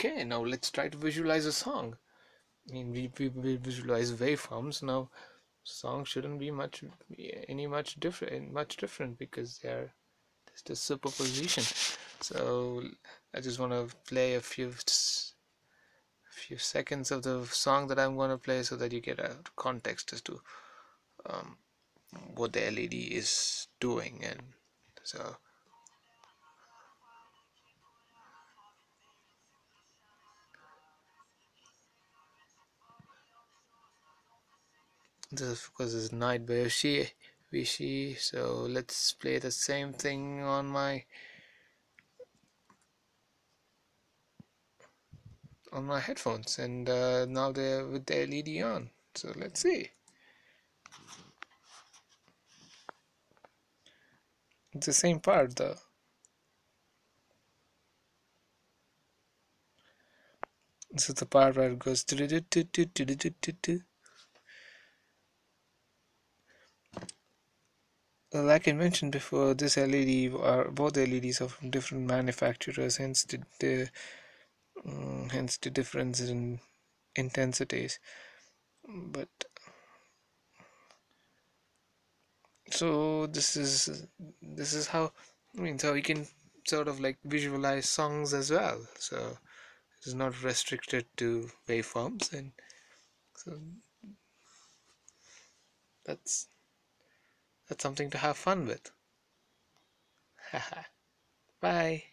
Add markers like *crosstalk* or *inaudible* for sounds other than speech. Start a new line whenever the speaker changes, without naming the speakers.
Okay, now let's try to visualize a song. I mean, we, we, we visualize waveforms. Now, song shouldn't be much any much different, much different because they're just a superposition. So I just want to play a few a few seconds of the song that I'm going to play so that you get a context as to um, what the LED is doing and so this is because it's night by Vichy, Vichy so let's play the same thing on my on my headphones and uh, now they're with the LED on so let's see. It's the same part though. This is the part where it goes like I mentioned before, this LED are both LEDs are from different manufacturers, hence the, the um, hence the difference in intensities. But so this is this is how I mean, so we can sort of like visualize songs as well. So it is not restricted to waveforms, and so that's that's something to have fun with. *laughs* Bye.